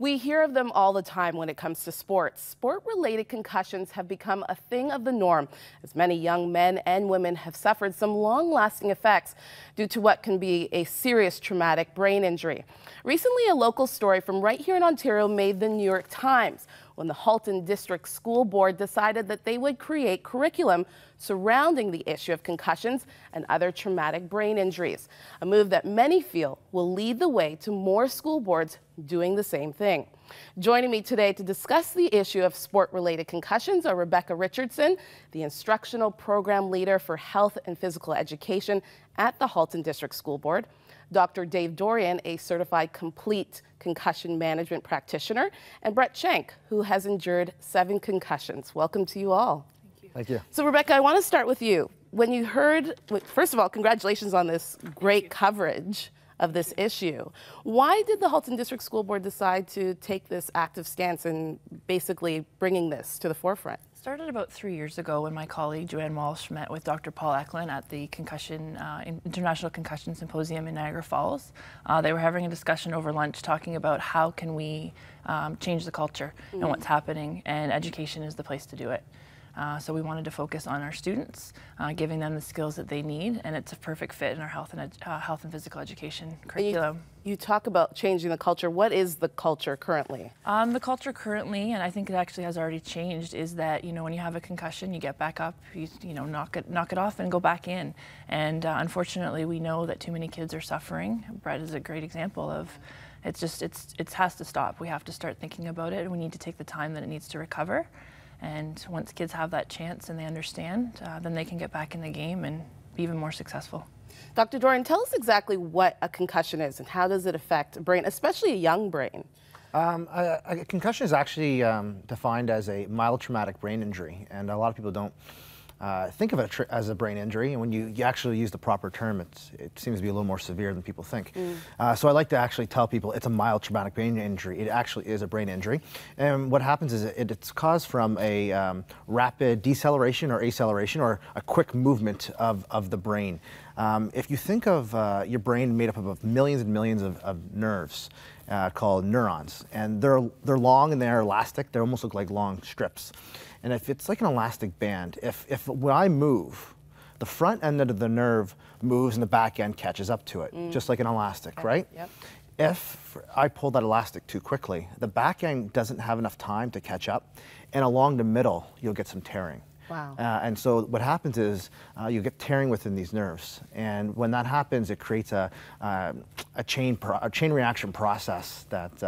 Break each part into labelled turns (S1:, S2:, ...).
S1: We hear of them all the time when it comes to sports. Sport related concussions have become a thing of the norm, as many young men and women have suffered some long lasting effects due to what can be a serious traumatic brain injury. Recently, a local story from right here in Ontario made the New York Times when the Halton District School Board decided that they would create curriculum surrounding the issue of concussions and other traumatic brain injuries, a move that many feel will lead the way to more school boards doing the same thing. Joining me today to discuss the issue of sport-related concussions are Rebecca Richardson, the Instructional Program Leader for Health and Physical Education at the Halton District School Board, Dr. Dave Dorion, a certified complete concussion management practitioner, and Brett Schenk, who has endured seven concussions. Welcome to you all.
S2: Thank you. Thank you.
S1: So, Rebecca, I want to start with you. When you heard, first of all, congratulations on this great coverage of this issue. Why did the Halton District School Board decide to take this active stance in basically bringing this to the forefront?
S3: Started about three years ago when my colleague Joanne Walsh met with Dr. Paul Echlin at the Concussion uh, International Concussion Symposium in Niagara Falls. Uh, they were having a discussion over lunch talking about how can we um, change the culture mm. and what's happening, and education is the place to do it. Uh, so we wanted to focus on our students, uh, giving them the skills that they need, and it's a perfect fit in our health and uh, health and physical education curriculum.
S1: You, you, talk about changing the culture. What is the culture currently?
S3: Um, the culture currently, and I think it actually has already changed, is that you know when you have a concussion, you get back up, you, you know knock it knock it off, and go back in. And uh, unfortunately, we know that too many kids are suffering. Brett is a great example of it's just it's it has to stop. We have to start thinking about it, and we need to take the time that it needs to recover. And once kids have that chance and they understand, uh, then they can get back in the game and be even more successful.
S1: Dr. Dorion, tell us exactly what a concussion is and how does it affect a brain, especially a young brain?
S2: Um, a, a, concussion is actually um, defined as a mild traumatic brain injury, and a lot of people don't uh, think of it as a brain injury, and when you, you, actually use the proper term, it seems to be a little more severe than people think. Mm. Uh, so I like to actually tell people it's a mild traumatic brain injury. It actually is a brain injury. And what happens is it, it's caused from a um, rapid deceleration or acceleration or a quick movement of, of the brain. Um, if you think of uh, your brain made up of millions and millions of, of nerves, uh, called neurons, and they're they're long and they're elastic. They almost look like long strips. And if it's like an elastic band, if, if when I move, the front end of the nerve moves and the back end catches up to it, mm. just like an elastic, okay. right? Yep. If I pull that elastic too quickly, the back end doesn't have enough time to catch up, and along the middle, you'll get some tearing.
S1: Wow. Uh,
S2: and so what happens is uh, you get tearing within these nerves, and when that happens, it creates a, uh, a chain a chain reaction process that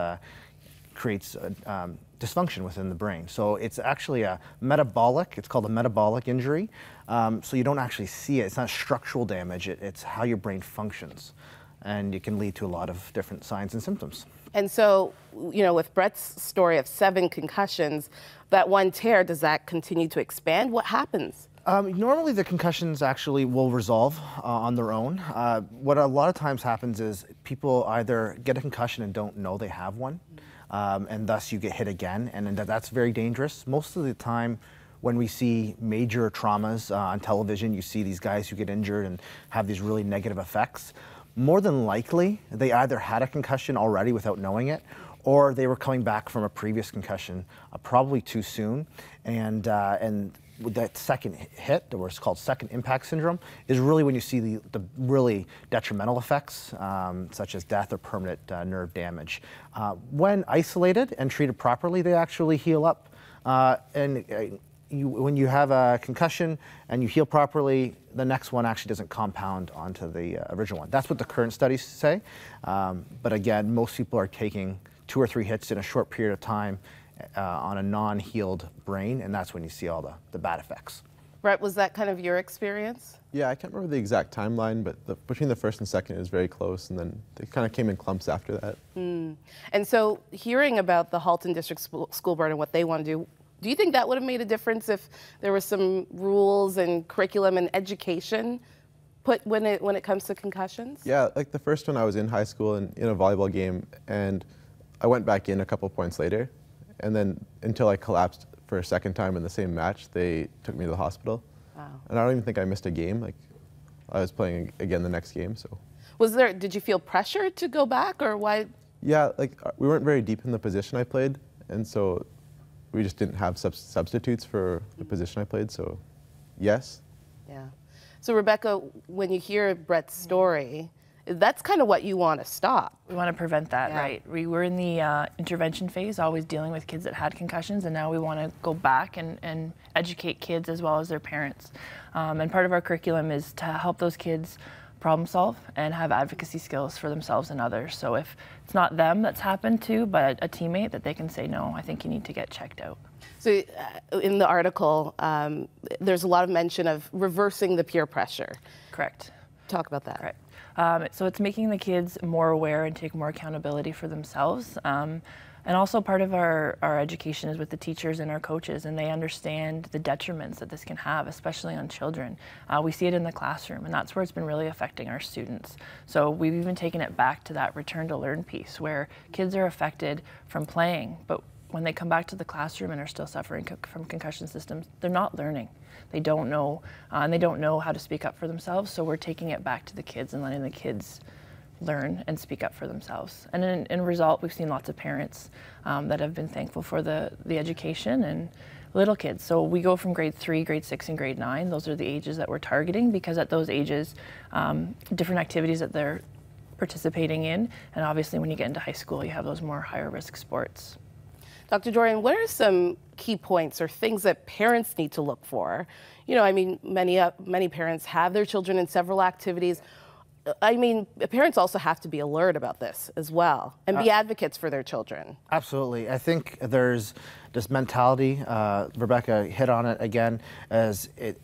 S2: uh, creates um, dysfunction within the brain. So it's actually a metabolic, it's called a metabolic injury. Um, so you don't actually see it. It's not structural damage, it, it's how your brain functions. And it can lead to a lot of different signs and symptoms.
S1: And so, you know, with Brett's story of seven concussions, that one tear, does that continue to expand? What happens?
S2: Um, normally, the concussions actually will resolve uh, on their own. Uh, what a lot of times happens is people either get a concussion and don't know they have one, um, and thus you get hit again, and, that's very dangerous. Most of the time, when we see major traumas uh, on television, you see these guys who get injured and have these really negative effects. More than likely, they either had a concussion already without knowing it, or they were coming back from a previous concussion, uh, probably too soon, and uh, and that second hit, or what's called second impact syndrome, is really when you see the, the really detrimental effects, um, such as death or permanent uh, nerve damage. Uh, when isolated and treated properly, they actually heal up. Uh, and uh, you, when you have a concussion and you heal properly, the next one actually doesn't compound onto the uh, original one. That's what the current studies say. Um, but again, most people are taking two or three hits in a short period of time uh, on a non-healed brain, and that's when you see all the, the bad effects.
S1: Brett, was that kind of your experience?
S4: Yeah, I can't remember the exact timeline, but the, between the first and second, it was very close, and then they kind of came in clumps after that. Mm.
S1: And so, hearing about the Halton District School Board and what they want to do, do you think that would have made a difference if there were some rules and curriculum and education put when it when it comes to concussions?
S4: Yeah, like the first one, I was in high school and in a volleyball game, and I went back in a couple points later, and then until I collapsed for a second time in the same match, they took me to the hospital. Wow. And I don't even think I missed a game. Like I was playing again the next game. So.
S1: Was there? Did you feel pressure to go back, or why?
S4: Yeah, like uh, we weren't very deep in the position I played, and so we just didn't have sub- substitutes for the position I played. So, yes.
S1: Yeah. So Rebecca, when you hear Brett's story, that's kind of what you want to stop.
S3: We want to prevent that,
S1: Yeah.
S3: right? We were in the uh, intervention phase, always dealing with kids that had concussions, and now we want to go back and, and educate kids as well as their parents. Um, and part of our curriculum is to help those kids problem solve and have advocacy skills for themselves and others. So if it's not them that's happened to, but a teammate, that they can say, no, I think you need to get checked out.
S1: So uh, in the article, um, there's a lot of mention of reversing the peer pressure.
S3: Correct.
S1: Talk about that.
S3: Right. Um, so it's making the kids more aware and take more accountability for themselves. Um, and also part of our, our education is with the teachers and our coaches, and they understand the detriments that this can have, especially on children. Uh, we see it in the classroom, and that's where it's been really affecting our students. So we've even taken it back to that return to learn piece, where kids are affected from playing, but when they come back to the classroom and are still suffering co- from concussion systems, they're not learning. They don't know, uh, and they don't know how to speak up for themselves. So we're taking it back to the kids and letting the kids learn and speak up for themselves. And in, in result, we've seen lots of parents um, that have been thankful for the, the education and little kids. So we go from grade three, grade six, and grade nine. Those are the ages that we're targeting because at those ages, um, different activities that they're participating in. And obviously, when you get into high school, you have those more higher risk sports.
S1: Dr. Dorion, what are some key points or things that parents need to look for? You know, I mean, many uh, many parents have their children in several activities. I mean, parents also have to be alert about this as well and be advocates for their children.
S2: Absolutely. I think there's this mentality. Uh, Rebecca hit on it again, as it.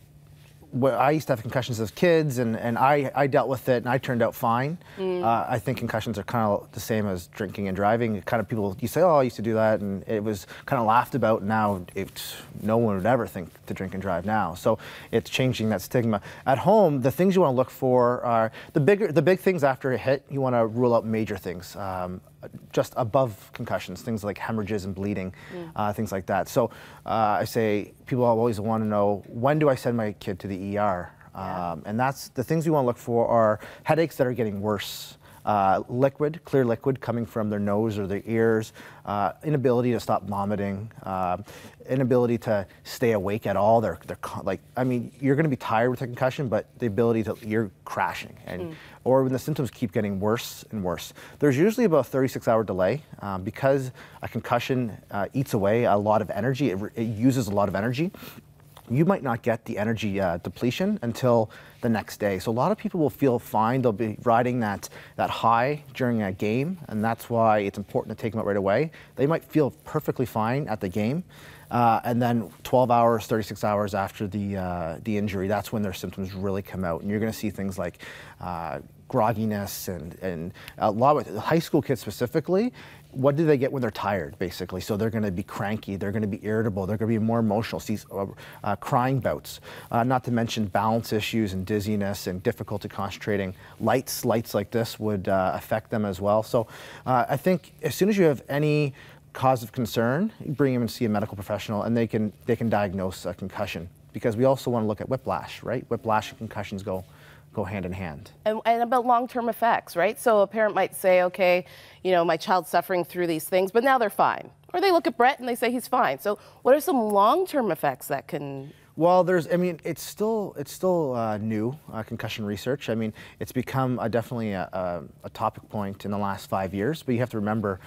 S2: I used to have concussions as kids, and, and I, I dealt with it, and I turned out fine. Uh, I think concussions are kind of the same as drinking and driving. Kind of people, you say, oh, I used to do that, and it was kind of laughed about. Now, it's, no one would ever think to drink and drive now. So it's changing that stigma. At home, the things you want to look for are the bigger, the big things after a hit. You want to rule out major things. Um, just above concussions, things like hemorrhages and bleeding, uh, things like that. So uh, I say people always want to know when do I send my kid to the ER? Um, and that's the things we want to look for are headaches that are getting worse. Uh, liquid, clear liquid coming from their nose or their ears, uh, inability to stop vomiting, uh, inability to stay awake at all. They're, they're like, I mean, you're going to be tired with a concussion, but the ability to, you're crashing. And, Or when the symptoms keep getting worse and worse. There's usually about a 36 hour delay um, because a concussion uh, eats away a lot of energy, it, it uses a lot of energy you might not get the energy uh, depletion until the next day. So a lot of people will feel fine. They'll be riding that that high during a game, and that's why it's important to take them out right away. They might feel perfectly fine at the game, uh, and then 12 hours, 36 hours after the uh, the injury, that's when their symptoms really come out, and you're going to see things like. Grogginess and, and a lot of high school kids specifically what do they get when they're tired basically? So they're going to be cranky they're going to be irritable they're going to be more emotional see uh, uh, crying bouts. Uh, not to mention balance issues and dizziness and difficulty concentrating. Lights lights like this would uh, affect them as well. So uh, i think as soon as you have any cause of concern bring them and see a medical professional and they can they can diagnose a concussion. Because we also want to look at whiplash right? Whiplash and concussions go go hand in hand
S1: And, and about long-term effects, right? So a parent might say, okay, you know, my child's suffering through these things, but now they're fine. Or they look at Brett and they say he's fine. So what are some long-term effects that can
S2: Well, there's. I mean, it's still it's still uh, new uh, concussion research. I mean, it's become a, definitely a, a, a topic point in the last five years. But you have to remember,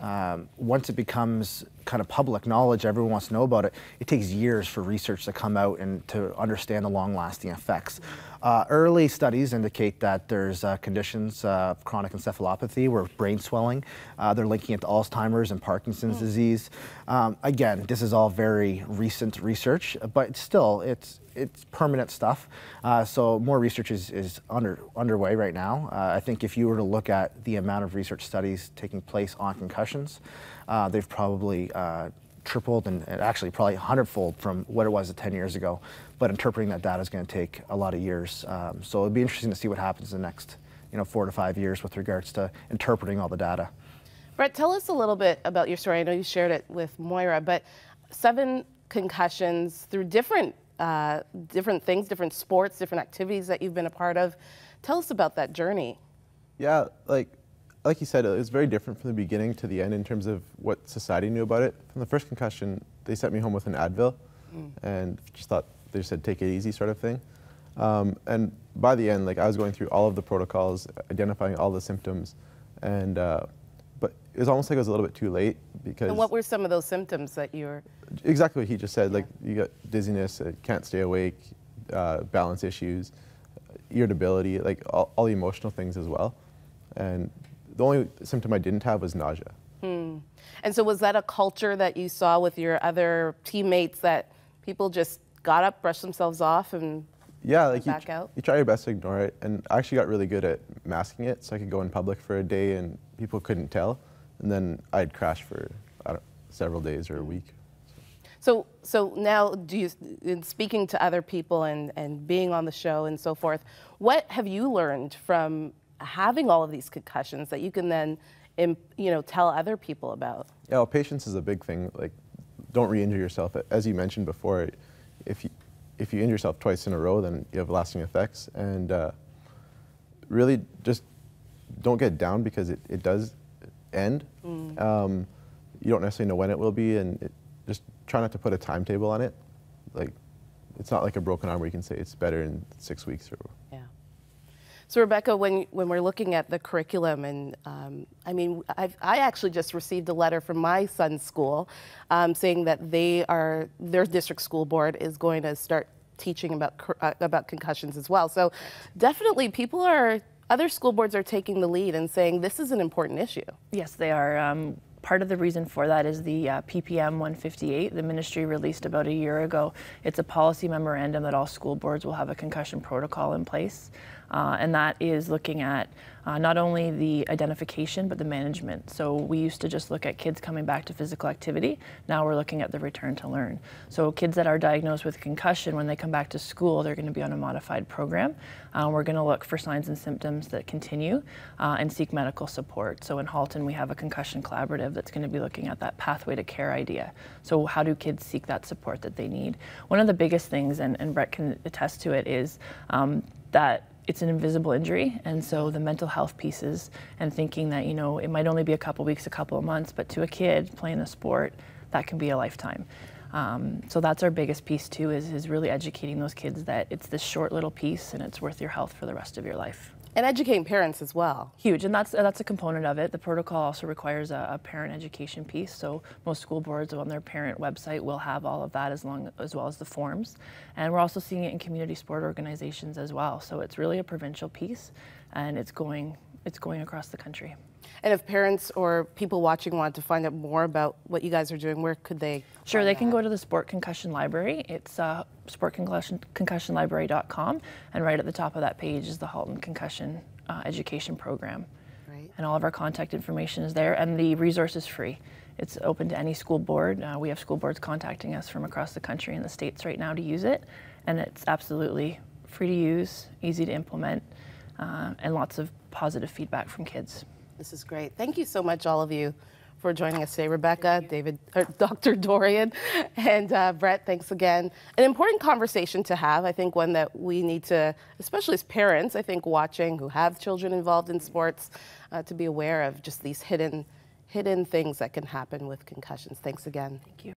S2: um, once it becomes kind of public knowledge, everyone wants to know about it. It takes years for research to come out and to understand the long-lasting effects. Uh, early studies indicate that there's uh, conditions uh, of chronic encephalopathy, where brain swelling. Uh, they're linking it to Alzheimer's and Parkinson's disease. Um, again, this is all very recent research, but still, it's it's permanent stuff. Uh, so more research is, is under underway right now. Uh, I think if you were to look at the amount of research studies taking place on concussions, uh, they've probably uh, tripled and, actually probably hundredfold from what it was 10 years ago. But interpreting that data is going to take a lot of years. Um, so it'll be interesting to see what happens in the next, you know, four to five years with regards to interpreting all the data.
S1: Brett, tell us a little bit about your story. I know you shared it with Moira, but seven concussions through different uh, different things, different sports, different activities that you've been a part of. Tell us about that journey.
S4: Yeah, like like you said, it was very different from the beginning to the end in terms of what society knew about it. From the first concussion, they sent me home with an Advil, mm. and just thought they just said take it easy, sort of thing. Um, and by the end, like I was going through all of the protocols, identifying all the symptoms, and uh, it was almost like it was a little bit too late because.
S1: And what were some of those symptoms that you were?
S4: Exactly what he just said. Yeah. Like you got dizziness, uh, can't stay awake, uh, balance issues, irritability, like all, all, the emotional things as well. And the only symptom I didn't have was nausea.
S1: Hmm. And so was that a culture that you saw with your other teammates that people just got up, brushed themselves off, and
S4: yeah, like you, you try your best to ignore it. And I actually got really good at masking it, so I could go in public for a day and people couldn't tell. And then I'd crash for several days or a week.
S1: So, so now, do you, in speaking to other people and, and being on the show and so forth, what have you learned from having all of these concussions that you can then, you know, tell other people about?
S4: Yeah, well, patience is a big thing. Like, don't re-injure yourself. As you mentioned before, if you if you injure yourself twice in a row, then you have lasting effects. And uh, really, just don't get down because it, it does end. Mm. Um, you don't necessarily know when it will be, and it, just try not to put a timetable on it. Like, it's not like a broken arm where you can say it's better in six weeks or.
S1: Yeah. So Rebecca, when when we're looking at the curriculum, and um, I mean, I've, i actually just received a letter from my son's school um, saying that they are their district school board is going to start teaching about uh, about concussions as well. So definitely, people are other school boards are taking the lead and saying this is an important issue.
S3: Yes, they are. Um, part of the reason for that is the uh, PPM 158 the ministry released about a year ago. It's a policy memorandum that all school boards will have a concussion protocol in place. Uh, and that is looking at uh, not only the identification but the management. So we used to just look at kids coming back to physical activity. Now we're looking at the return to learn. So kids that are diagnosed with concussion, when they come back to school, they're going to be on a modified program. Uh, we're going to look for signs and symptoms that continue uh, and seek medical support. So in Halton, we have a concussion collaborative that's going to be looking at that pathway to care idea. So how do kids seek that support that they need? One of the biggest things, and, and Brett can attest to it, is um, that it's an invisible injury. And so the mental health pieces and thinking that you know it might only be a couple weeks a couple of months but to a kid playing a sport that can be a lifetime. Um, so that's our biggest piece too is, is really educating those kids that it's this short little piece and it's worth your health for the rest of your life
S1: and educating parents as well.
S3: Huge, and that's that's a component of it. The protocol also requires a, a, parent education piece. So most school boards on their parent website will have all of that as long as well as the forms. And we're also seeing it in community sport organizations as well. So it's really a provincial piece, and it's going it's going across the country.
S1: And if parents or people watching want to find out more about what you guys are doing, where could they?
S3: Sure, they can go to the Sport Concussion Library. It's uh, sportconcussionlibrary.com, and right at the top of that page is the Halton Concussion uh, Education Program. Right. And all of our contact information is there, and the resource is free. It's open to any school board. Uh, we have school boards contacting us from across the country and the states right now to use it, and it's absolutely free to use, easy to implement, uh, and lots of positive feedback from kids.
S1: This is great. Thank you so much, all of you, for joining us today. Rebecca, David, Dr. Dorion, and uh, Brett, thanks again. An important conversation to have. I think one that we need to, especially as parents, I think watching who have children involved in sports, uh, to be aware of just these hidden, hidden things that can happen with concussions. Thanks again.
S3: Thank you.